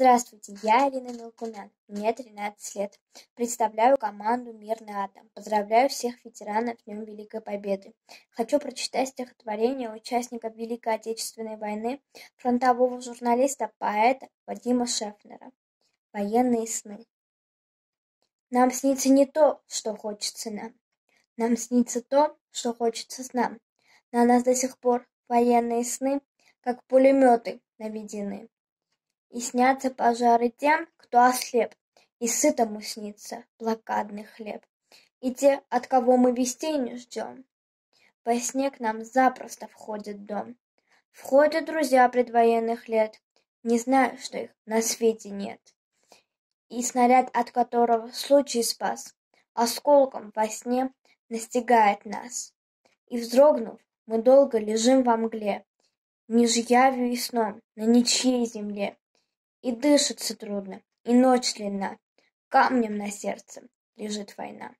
Здравствуйте, я Ирина Мелкунян, мне 13 лет. Представляю команду «Мирный атом». Поздравляю всех ветеранов с Днем Великой Победы. Хочу прочитать стихотворение участника Великой Отечественной войны, фронтового журналиста, поэта Вадима Шефнера. Военные сны. Нам снится не то, что хочется нам. Нам снится то, что хочется с нам. На нас до сих пор военные сны, как пулеметы наведены. И снятся пожары тем, кто ослеп, И сытому снится блокадный хлеб. И те, от кого мы вестей не ждем, Во сне к нам запросто входят в дом. Входят друзья предвоенных лет, Не знаю, что их на свете нет. И снаряд, от которого случай спас, Осколком во сне настигает нас. И вздрогнув, мы долго лежим во мгле, Меж явью и сном, на ничьей земле. И дышится трудно, и ночь длинна, Камнем на сердце лежит война.